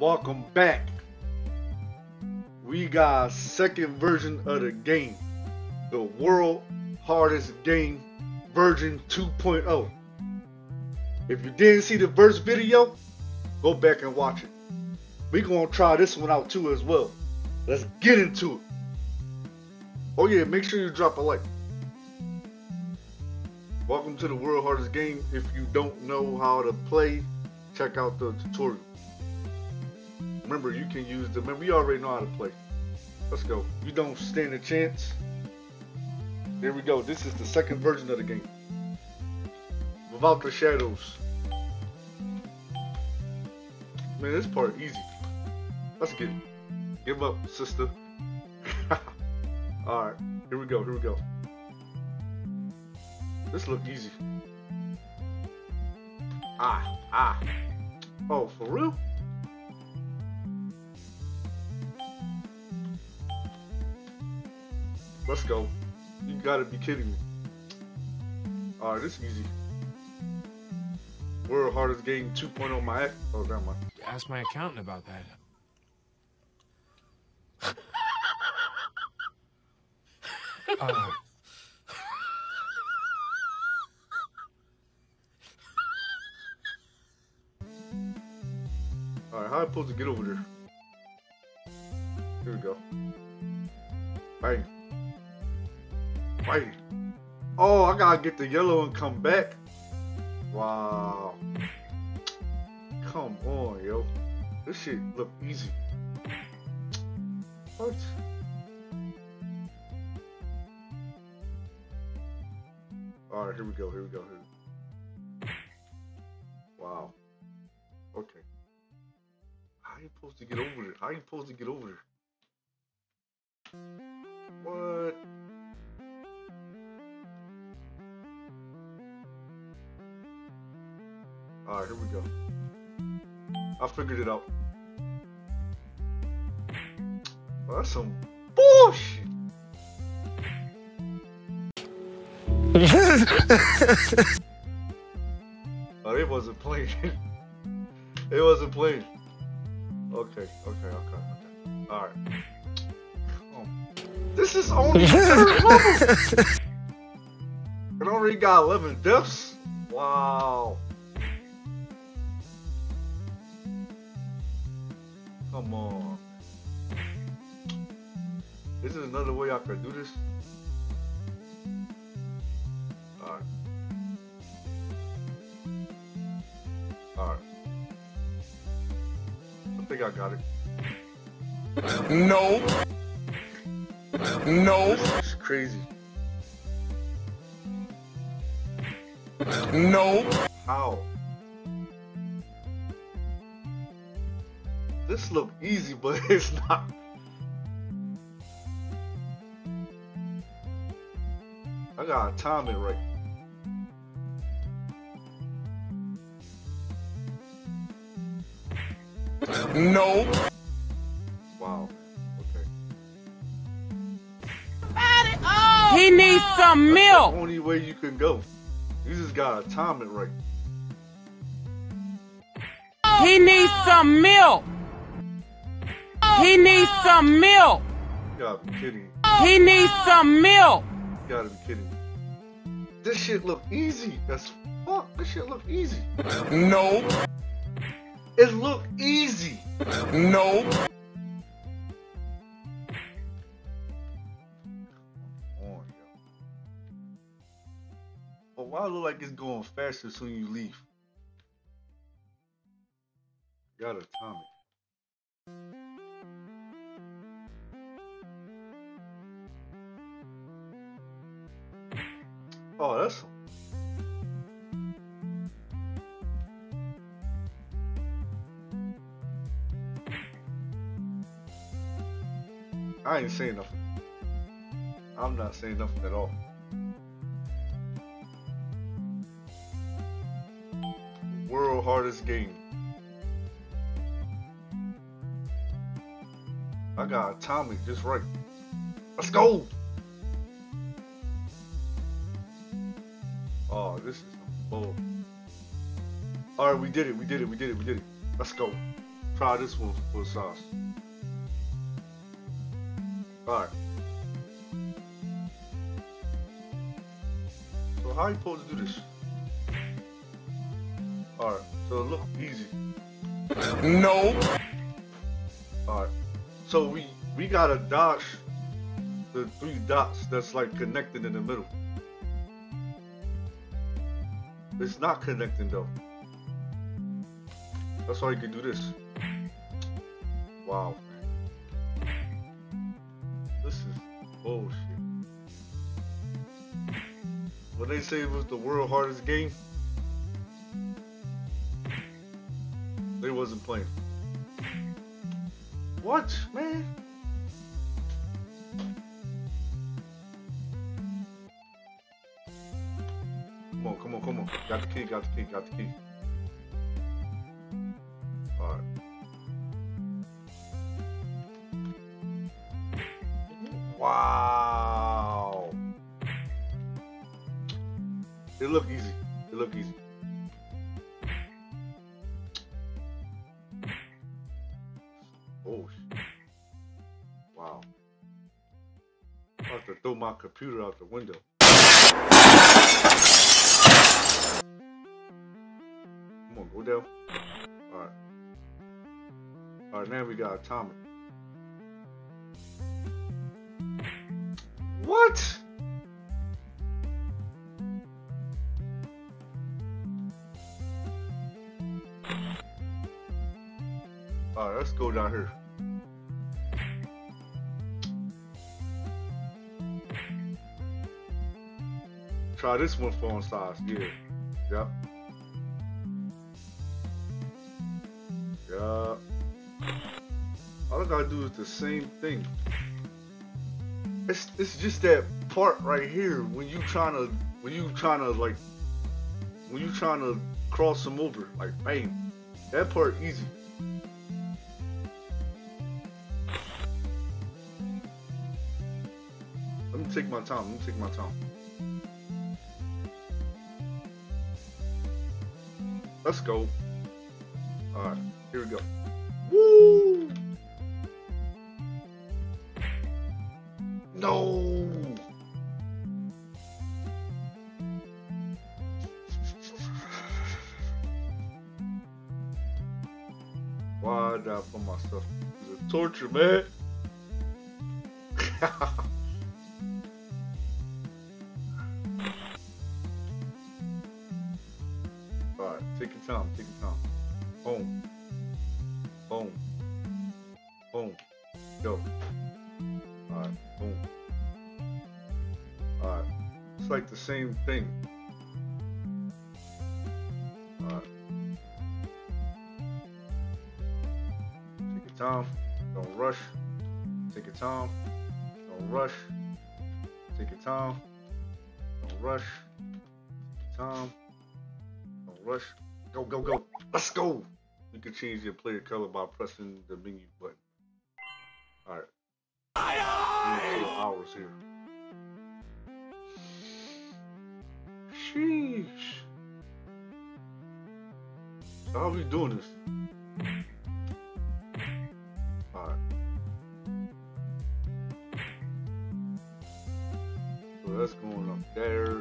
Welcome back. We got second version of the game. The world hardest game version 2.0. If you didn't see the first video, go back and watch it. We gonna try this one out too as well. Let's get into it. Oh yeah, make sure you drop a like. Welcome to the world hardest game. If you don't know how to play, check out the tutorial. Remember, you can use the. Remember, you already know how to play. Let's go. You don't stand a chance. There we go. This is the second version of the game. Without the shadows. Man, this part easy. Let's get it. Give up, sister. Alright, here we go, here we go. This look easy. Ah, ah. Oh, for real? Let's go. You gotta be kidding me. Alright, this is easy. World hardest game 2.0 my ex. Oh, never mind. Ask my accountant about that. Uh, Alright, how am I supposed to get over there? Here we go. Bang. Bang. Oh, I gotta get the yellow and come back. Wow. Come on, yo. This shit look easy. What? Alright, here we go, here we go, here. Wow. Okay. How you supposed to get over there? How you supposed to get over there? What? Alright, here we go. I figured it out. Well, that's some bullshit. oh, it wasn't playing. it wasn't playing. Okay, okay, okay, okay. Alright. Oh. This is only third level! It already got 11 deaths? Wow. Come on. This is another way I could do this. Alright. Alright. I think I got it. No. No. This is crazy. No. How? This look easy, but it's not. I gotta time it right. Nope. Wow. Okay. He needs some That's milk. the only way you can go. You just gotta time it right. He needs some milk. He needs some milk. You gotta be kidding. He needs some milk. You gotta be kidding. This shit look easy. That's fuck. This shit look easy. No. It look easy. No. on, yo. But why it look like it's going faster soon as you leave? Gotta time it. I ain't saying nothing. I'm not saying nothing at all. World hardest game. I got Tommy just right. Let's go. Oh, this is bull. All right, we did it. We did it. We did it. We did it. Let's go. try this one for sauce. Alright. So how are you supposed to do this? Alright, so it look easy. Nope. Alright. So we we gotta dodge the three dots that's like connected in the middle. It's not connecting though. That's why you can do this. Wow. Bullshit. When they say it was the world hardest game, they wasn't playing. What, man? Come on, come on, come on. Got the key, got the key, got the key. Wow. It look easy. It look easy. Oh, wow. I'm about to throw my computer out the window. Come on, go down. Alright. Alright, now we got atomic. What? Alright, let's go down here. Try this one for size. Yeah. Yep. Yeah. All I gotta do is the same thing. It's it's just that part right here when you trying to when you trying to like when you trying to cross them over like bang. That part easy. Let me take my time. Let me take my time. Let's go. Alright, here we go. No! Why did I put myself through the torture, man? Alright, take your time, take your time. Boom. Boom. Boom. Go. Like the same thing. Alright. Take your time. Don't rush. Take your time. Don't rush. Take your time. Don't rush. Take your time. Don't rush. Go, go, go. Let's go. You can change your player color by pressing the menu button. Alright. Hours here. Sheesh. How we doing this? Alright. So that's going up there.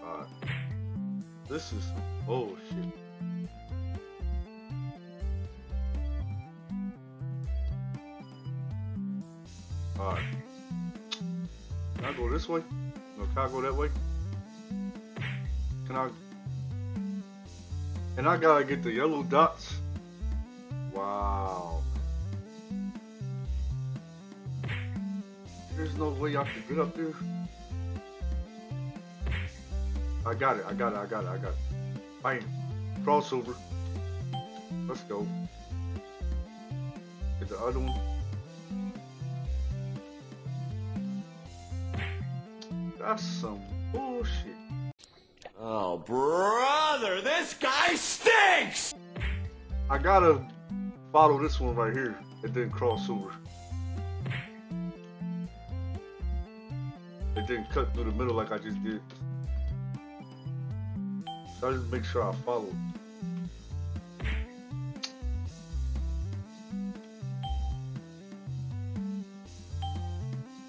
Alright. This is some bullshit. Alright. Can I go this way? No, can I go that way? Can I? And I gotta get the yellow dots. Wow. There's no way I can get up there. I got it, I got it, I got it, I got it. Bam. Crossover. Let's go. Get the other one. That's some bullshit. Oh, brother, this guy stinks! I gotta follow this one right here and then cross over. It didn't cut through the middle like I just did. So I just make sure I follow.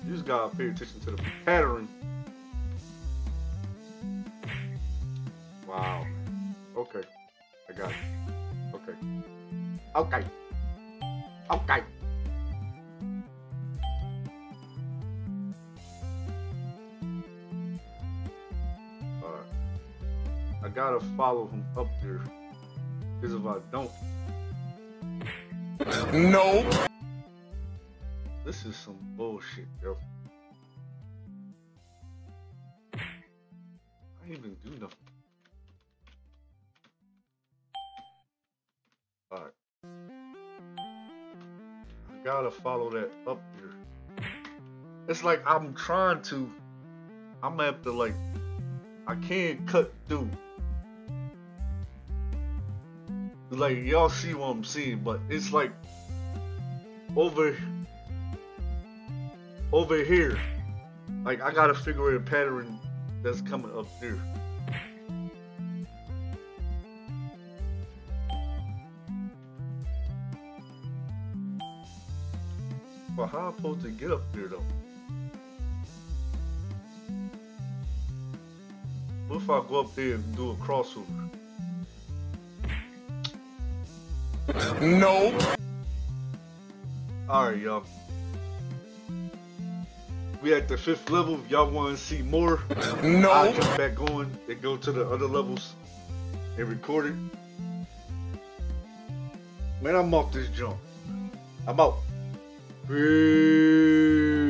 You just gotta pay attention to the pattern. Wow. Okay. I got it. Okay. Okay. Okay. Alright. I gotta follow him up there. Because if I don't, Nope. this is some bullshit, yo. I didn't even do nothing. Gotta follow that up here. It's like I'm trying to. I'm to, like. I can't cut through. Like, y'all see what I'm seeing, but it's like. Over. Over here. Like, I gotta figure out a pattern that's coming up there. But how am I supposed to get up there though? What if I go up there and do a crossover? Nope. Alright, y'all. We at the fifth level. Y'all want to see more, No. I'll Nope. jump back on and go to the other levels and record it. Man, I'm off this jump. I'm out. Peace.